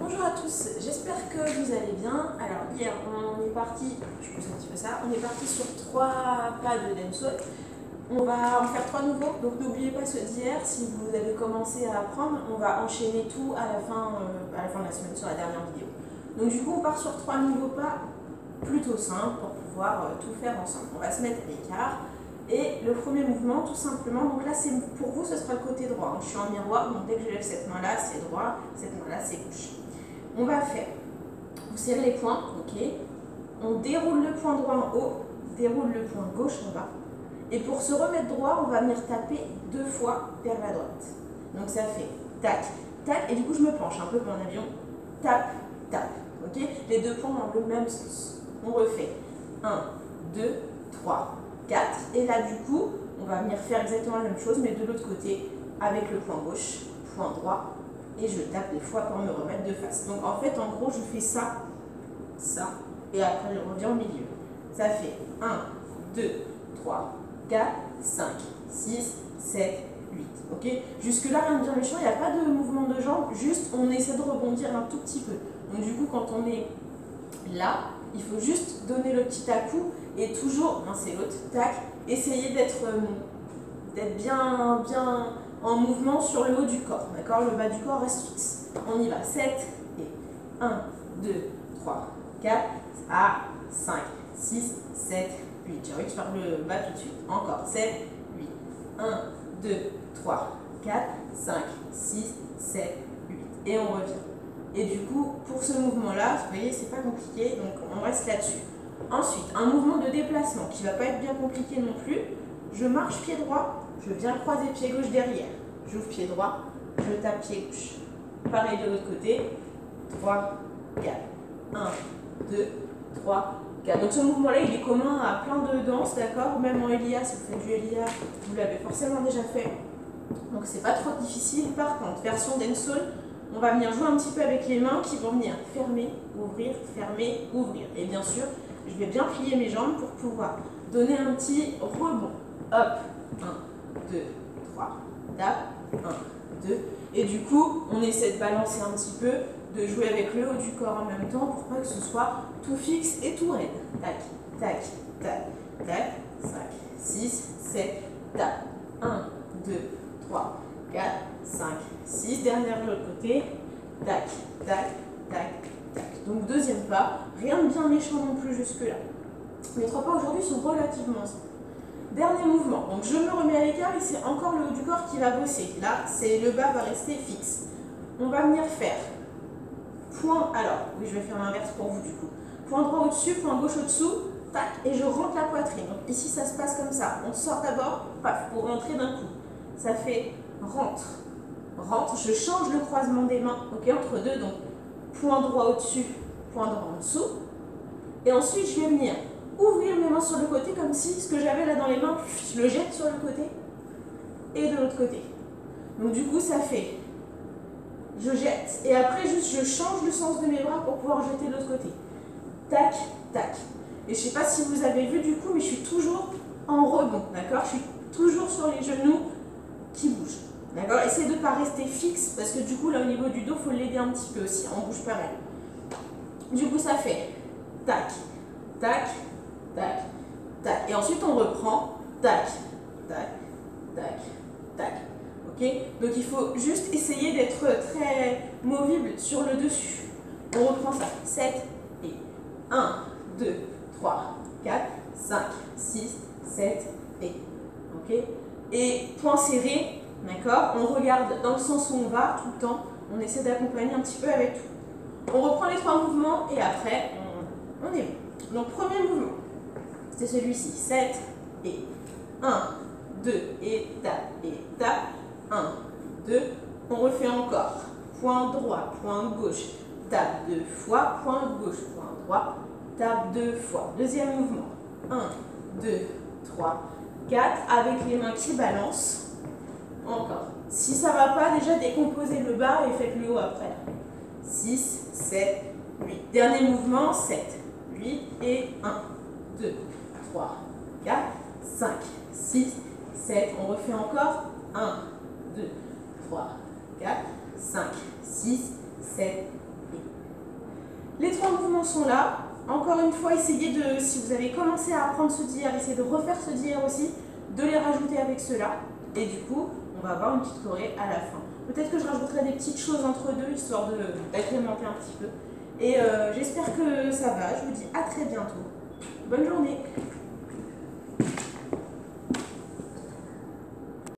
Bonjour à tous, j'espère que vous allez bien. Alors hier on est parti, je pousse un petit peu ça, on est parti sur trois pas de dancehall. On va en faire trois nouveaux, donc n'oubliez pas ceux d'hier. Si vous avez commencé à apprendre, on va enchaîner tout à la fin, euh, de la semaine sur la dernière vidéo. Donc du coup on part sur trois nouveaux pas plutôt simples pour pouvoir euh, tout faire ensemble. On va se mettre à l'écart. Et le premier mouvement, tout simplement, donc là, pour vous, ce sera le côté droit. Je suis en miroir, donc dès que je lève cette main-là, c'est droit, cette main-là, c'est gauche. On va faire, vous serrez les poings, ok On déroule le point droit en haut, déroule le point gauche en bas. Et pour se remettre droit, on va venir taper deux fois vers la droite. Donc ça fait tac, tac, et du coup je me penche un peu comme un avion, tape, tape, ok Les deux points dans le même sens. On refait 1, 2, 3, 4. Et là, du coup, on va venir faire exactement la même chose, mais de l'autre côté, avec le point gauche, point droit, et je tape des fois pour me remettre de face. Donc en fait, en gros, je fais ça, ça, et après je reviens au milieu. Ça fait 1, 2, 3, 4, 5, 6, 7, 8. Ok? Jusque là, rien de bien méchant, il n'y a pas de mouvement de jambes, juste on essaie de rebondir un tout petit peu. Donc du coup, quand on est là, il faut juste donner le petit à-coup et toujours, non c'est l'autre, tac, essayer d'être euh, bien en mouvement sur le haut du corps, d'accord? Le bas du corps reste fixe. On y va, 7 et 1, 2, 3, 4, à 5, 6, 7, 8. J'ai envie de faire le bas tout de suite. Encore, 7, 8, 1, 2, 3, 4, 5, 6, 7, 8. Et on revient. Et du coup, pour ce mouvement-là, vous voyez, c'est pas compliqué, donc on reste là-dessus. Ensuite, un mouvement de déplacement qui va pas être bien compliqué non plus. Je marche pied droit, je viens croiser pied gauche derrière. J'ouvre pied droit, je tape pied gauche. Pareil de l'autre côté. 3, 4. 1, 2, 3, 4. Donc ce mouvement-là, il est commun à plein de danses, d'accord? Même en Elia, si vous faites du Elia, vous l'avez forcément déjà fait. Donc c'est pas trop difficile. Par contre, version dancehall, on va venir jouer un petit peu avec les mains qui vont venir fermer, ouvrir, fermer, ouvrir. Et bien sûr, je vais bien plier mes jambes pour pouvoir donner un petit rebond. Hop, 1, 2, 3, tap, 1, 2. Et du coup, on essaie de balancer un petit peu, de jouer avec le haut du corps en même temps pour pas que ce soit tout fixe et tout raide. Tac, tac, tac, tac, 5, 6, 7, tap. 1, 2, 3, 4, 5, 6. Dernière de l'autre côté. Tac, tac, tac, tac. Donc deuxième pas. Rien de bien méchant non plus jusque-là. Les trois pas aujourd'hui sont relativement simples. Dernier mouvement. Donc je me remets à l'écart et c'est encore le haut du corps qui va bosser. Là, c'est le bas va rester fixe. On va venir faire point. Alors, oui, je vais faire l'inverse pour vous du coup. Point droit au-dessus, point gauche au-dessous, tac, et je rentre la poitrine. Donc ici, ça se passe comme ça. On sort d'abord, paf, pour rentrer d'un coup. Ça fait rentre, rentre. Je change le croisement des mains, ok, entre deux. Donc point droit au-dessus, point droit en dessous. Et ensuite, je vais venir ouvrir mes mains sur le côté comme si ce que j'avais là dans les mains, je le jette sur le côté et de l'autre côté. Donc du coup, ça fait, je jette et après juste je change le sens de mes bras pour pouvoir jeter de l'autre côté. Tac, tac. Et je sais pas si vous avez vu du coup, mais je suis toujours en rebond, d'accord? Je suis toujours sur les genoux qui bougent. D'accord? Essayez de ne pas rester fixe parce que du coup, là au niveau du dos, il faut l'aider un petit peu aussi. On bouge pareil. Du coup, ça fait tac, tac, tac, tac. Et ensuite, on reprend tac, tac, tac, tac. Donc, il faut juste essayer d'être très movible sur le dessus. On reprend ça. 7 et 1, 2, 3, 4, 5, 6, 7 et. Et point serré, d'accord On regarde dans le sens où on va tout le temps. On essaie d'accompagner un petit peu avec tout. On reprend les trois mouvements et après, on est bon. Donc, premier mouvement c'est celui-ci. 7 et 1, 2 et tape et tape. 1, 2. On refait encore. Point droit, point gauche. Tape deux fois, point gauche, point droit. Tape deux fois. Deuxième mouvement. 1, 2, 3, 4. Avec les mains qui balancent. Encore. Si ça ne va pas, déjà décomposez le bas et faites le haut après. 6, 7, 8. Dernier mouvement, 7, 8 et 1, 2, 3, 4, 5, 6, 7. On refait encore. 1, 2, 3, 4, 5, 6, 7 et Les trois mouvements sont là. Encore une fois, essayez de, si vous avez commencé à apprendre ce d'hier, essayez de refaire ce d'hier aussi, de les rajouter avec ceux-là. Et du coup, on va avoir une petite choré à la fin. Peut-être que je rajouterai des petites choses entre deux, histoire d'agrémenter un petit peu. Et euh, j'espère que ça va. Je vous dis à très bientôt. Bonne journée